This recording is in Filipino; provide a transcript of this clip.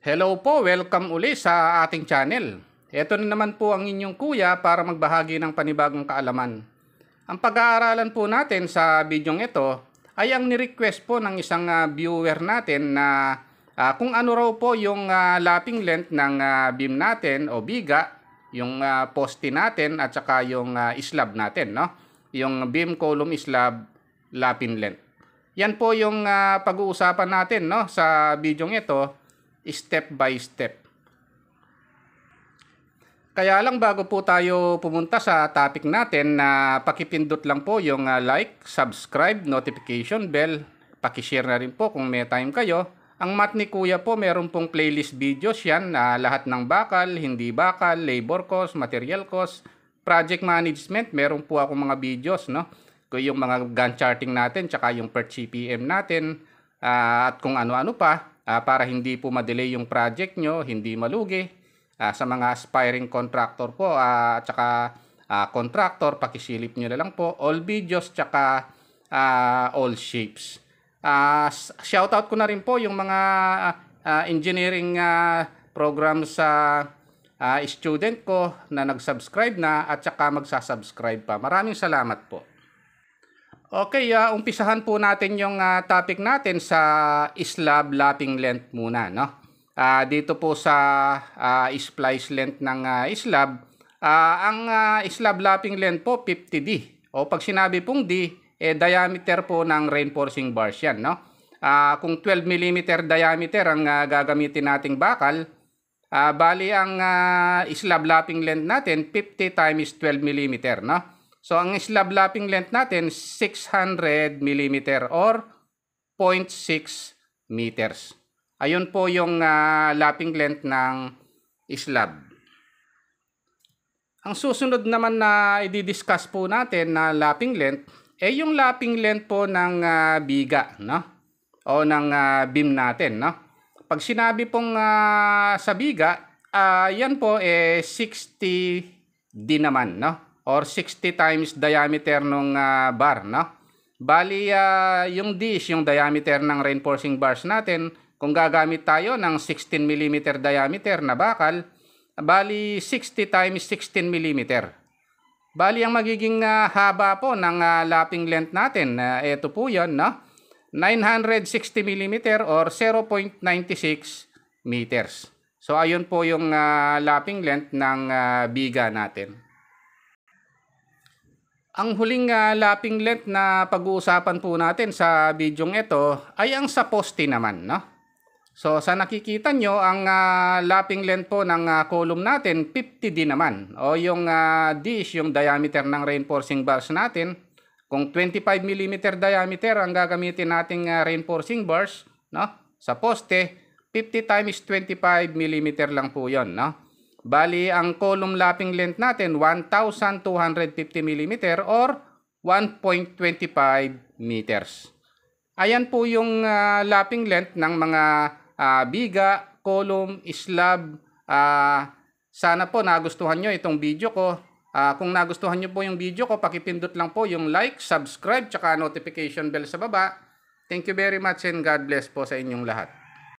Hello po, welcome uli sa ating channel. Ito na naman po ang inyong kuya para magbahagi ng panibagong kaalaman. Ang pag-aaralan po natin sa bidyong ito ay ang ni-request po ng isang ah, viewer natin na ah, kung ano raw po yung ah, lapping length ng ah, beam natin o biga, yung ah, poste natin at saka yung ah, slab natin, no? Yung beam column slab lapping length. Yan po yung ah, pag-uusapan natin no sa bidyong ito, step by step. Kaya lang bago po tayo pumunta sa topic natin na pakipindot lang po yung ah, like, subscribe, notification bell, pakishare na rin po kung may time kayo. Ang mat ni Kuya po meron pong playlist videos yan na lahat ng bakal, hindi bakal, labor cost, material cost, project management, meron po ako mga videos no. Kung yung mga gun charting natin, tsaka yung per CPM natin, ah, at kung ano-ano pa, ah, para hindi po ma-delay yung project nyo, hindi malugi. Ah, sa mga aspiring contractor po, ah, at saka ah, contractor, pakisilip nyo na lang po. All videos, tsaka ah, all shapes. S- shoutout ko na rin po yung mga ah, engineering ah, program sa ah, student ko na nag-subscribe na at saka magsasubscribe pa. Maraming salamat po. Okay, ah, umpisahan po natin yung ah, topic natin sa slab lapping length muna, no? Ah, dito po sa ah, splice length ng ah, slab, ah, ang ah, slab lapping length po 50D. O pag sinabi pong D, eh diameter po ng reinforcing bars yan, no? Ah, kung 12 mm diameter ang ah, gagamitin nating bakal, ah, bali ang ah, slab lapping length natin 50 times 12 mm, no? So ang slab lapping length natin 600 mm or 0.6 meters. Ayun po yung ah, lapping length ng slab. Ang susunod naman na i-discuss po natin na lapping length eh yung lapping length po ng ah, biga, no? O ng ah, beam natin, no? Pag sinabi pong ah, sa biga, ah, yan po eh 60 din naman, no? Or 60 times diameter ng bar, no? Bali, ah, yung dish, yung diameter ng reinforcing bars natin, kung gagamit tayo ng 16 mm diameter na bakal, bali 60 times 16 mm. Bali, ang magiging ah, haba po ng ah, lapping length natin, uh, ito po yon no? 960 mm or 0.96 meters. So, ayun po yung ah, lapping length ng ah, biga natin. Ang huling ah, lapping length na pag-uusapan po natin sa bidyong ito ay ang sa poste naman, no? So sa nakikita nyo, ang ah, lapping length po ng ah, column natin, 50 din naman. O yung ah, dish, yung diameter ng reinforcing bars natin, kung 25 mm diameter ang gagamitin nating ah, reinforcing bars, no? Sa poste, 50 times 25 mm lang po yon, no? Bali, ang column lapping length natin, 1,250 mm or 1.25 meters. Ayan po yung ah, lapping length ng mga ah, biga, column, slab. Ah, sana po nagustuhan nyo itong video ko. Ah, kung nagustuhan nyo po yung video ko, pakipindot lang po yung like, subscribe, tsaka notification bell sa baba. Thank you very much and God bless po sa inyong lahat.